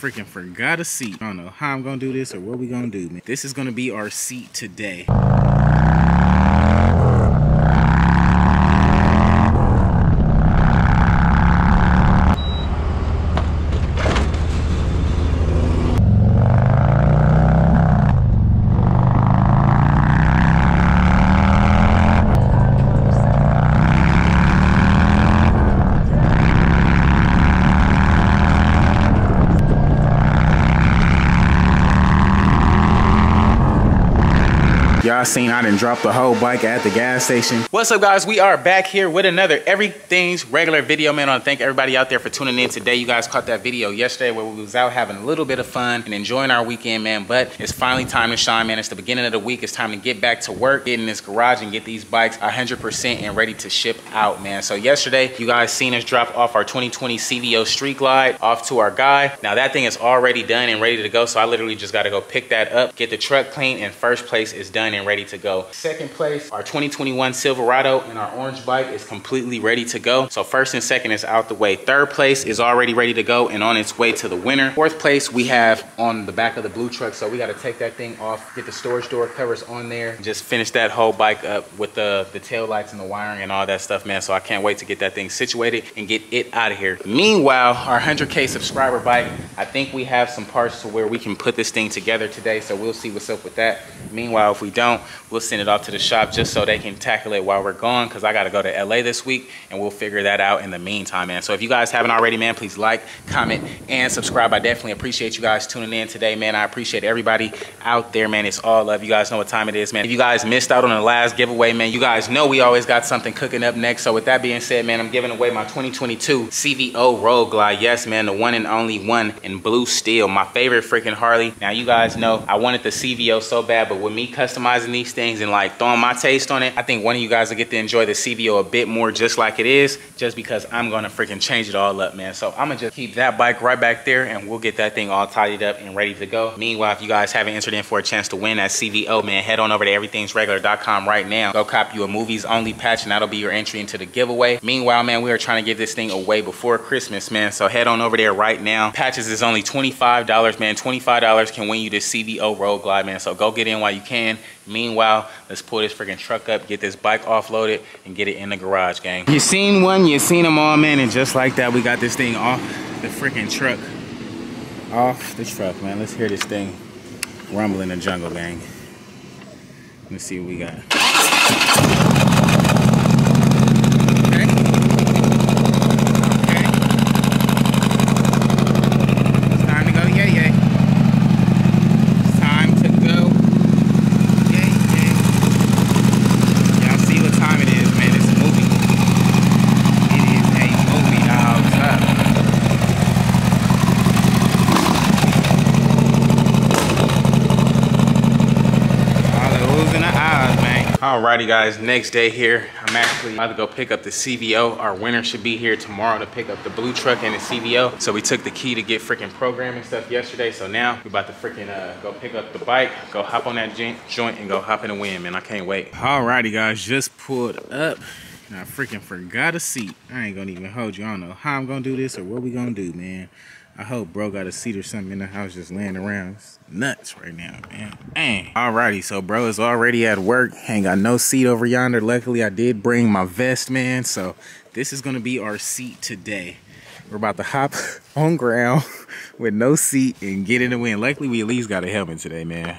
freaking forgot a seat. I don't know how I'm gonna do this or what we gonna do, man. This is gonna be our seat today. Y'all seen I didn't drop the whole bike at the gas station. What's up guys? We are back here with another Everything's Regular video, man. I want to thank everybody out there for tuning in today. You guys caught that video yesterday where we was out having a little bit of fun and enjoying our weekend, man. But it's finally time to shine, man. It's the beginning of the week. It's time to get back to work, get in this garage and get these bikes 100% and ready to ship out, man. So yesterday, you guys seen us drop off our 2020 CVO Street Glide off to our guy. Now that thing is already done and ready to go. So I literally just got to go pick that up, get the truck clean, and first place is done and ready to go. Second place, our 2021 Silverado and our orange bike is completely ready to go. So first and second is out the way. Third place is already ready to go and on its way to the winner. Fourth place we have on the back of the blue truck. So we got to take that thing off, get the storage door covers on there, just finish that whole bike up with the, the tail lights and the wiring and all that stuff, man. So I can't wait to get that thing situated and get it out of here. Meanwhile, our 100K subscriber bike, I think we have some parts to where we can put this thing together today. So we'll see what's up with that. Meanwhile, if we don't, we'll send it off to the shop just so they can tackle it while we're gone because I got to go to LA this week and we'll figure that out in the meantime, man. So if you guys haven't already, man, please like, comment, and subscribe. I definitely appreciate you guys tuning in today, man. I appreciate everybody out there, man. It's all love. You guys know what time it is, man. If you guys missed out on the last giveaway, man, you guys know we always got something cooking up next. So with that being said, man, I'm giving away my 2022 CVO Road Glide. Yes, man, the one and only one in blue steel. My favorite freaking Harley. Now, you guys know I wanted the CVO so bad, but with me customizing these things and like throwing my taste on it, I think one of you guys will get to enjoy the CVO a bit more just like it is, just because I'm gonna freaking change it all up, man. So I'm gonna just keep that bike right back there and we'll get that thing all tidied up and ready to go. Meanwhile, if you guys haven't entered in for a chance to win that CVO, man, head on over to everythingsregular.com right now. Go cop you a movies only patch and that'll be your entry into the giveaway. Meanwhile, man, we are trying to give this thing away before Christmas, man. So head on over there right now. Patches is only $25, man. $25 can win you this CVO Road Glide, man. So go get in while you can. Meanwhile, let's pull this freaking truck up, get this bike offloaded, and get it in the garage, gang. You seen one, you seen them all, man, and just like that, we got this thing off the freaking truck. Off the truck, man. Let's hear this thing rumble in the jungle, gang. Let's see what we got. Alrighty guys, next day here. I'm actually about to go pick up the CVO. Our winner should be here tomorrow to pick up the blue truck and the CVO. So we took the key to get freaking programming stuff yesterday. So now we're about to freaking uh, go pick up the bike, go hop on that joint and go hop in the wind, man. I can't wait. Alrighty guys, just pulled up. And I freaking forgot a seat. I ain't gonna even hold you. I don't know how I'm gonna do this or what we gonna do, man. I hope bro got a seat or something in the house just laying around. It's nuts right now, man. Dang. Alrighty, so bro is already at work. Ain't got no seat over yonder. Luckily, I did bring my vest, man. So this is gonna be our seat today. We're about to hop on ground with no seat and get in the wind. Luckily, we at least got a helmet today, man.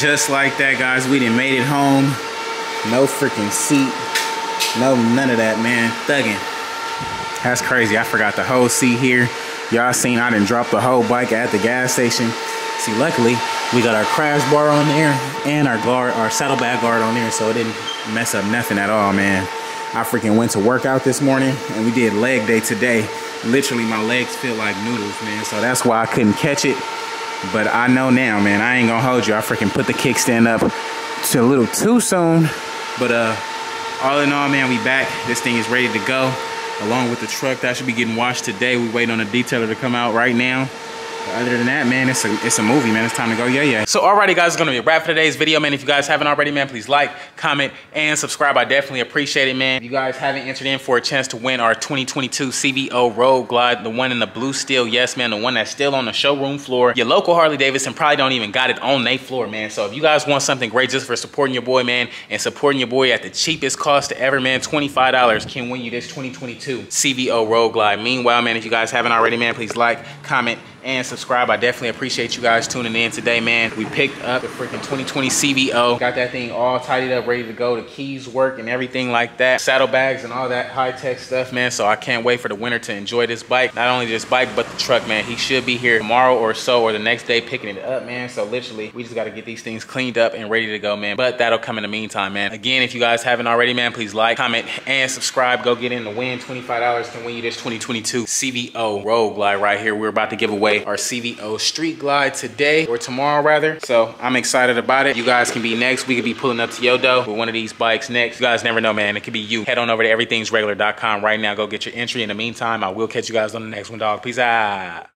Just like that, guys, we done made it home. No freaking seat. No, none of that, man. Thugging. That's crazy. I forgot the whole seat here. Y'all seen I didn't drop the whole bike at the gas station. See, luckily, we got our crash bar on there and our guard, our saddlebag guard on there, so it didn't mess up nothing at all, man. I freaking went to work out this morning and we did leg day today. Literally, my legs feel like noodles, man. So that's why I couldn't catch it. But I know now, man, I ain't gonna hold you. I freaking put the kickstand up to a little too soon. But uh, all in all, man, we back. This thing is ready to go. Along with the truck that should be getting washed today. We waiting on a detailer to come out right now other than that, man, it's a it's a movie, man. It's time to go, yeah, yeah. So alrighty, guys, it's gonna be a wrap for today's video, man. If you guys haven't already, man, please like, comment, and subscribe. I definitely appreciate it, man. If you guys haven't entered in for a chance to win our 2022 CVO Road Glide, the one in the blue steel, yes, man, the one that's still on the showroom floor. Your local Harley Davidson probably don't even got it on their floor, man. So if you guys want something great just for supporting your boy, man, and supporting your boy at the cheapest cost to ever, man, $25 can win you this 2022 CVO Road Glide. Meanwhile, man, if you guys haven't already, man, please like, comment, and subscribe. I definitely appreciate you guys tuning in today, man. We picked up the freaking 2020 CVO. Got that thing all tidied up, ready to go. The keys work and everything like that. Saddlebags and all that high-tech stuff, man. So I can't wait for the winter to enjoy this bike. Not only this bike, but the truck, man. He should be here tomorrow or so or the next day picking it up, man. So literally, we just got to get these things cleaned up and ready to go, man. But that'll come in the meantime, man. Again, if you guys haven't already, man, please like, comment, and subscribe. Go get in the win. $25 can win you this 2022 CVO Road Glide right here. We're about to give away away our CVO Street Glide today or tomorrow rather. So I'm excited about it. You guys can be next. We could be pulling up to Yodo with one of these bikes next. You guys never know, man. It could be you. Head on over to everythingsregular.com right now. Go get your entry. In the meantime, I will catch you guys on the next one, dog. Peace out.